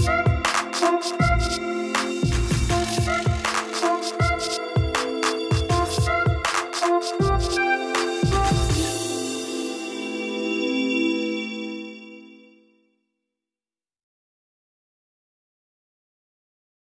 Bye.